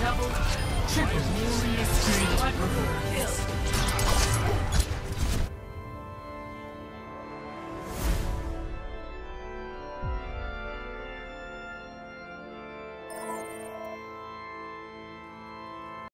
Double, triple, glorious spree.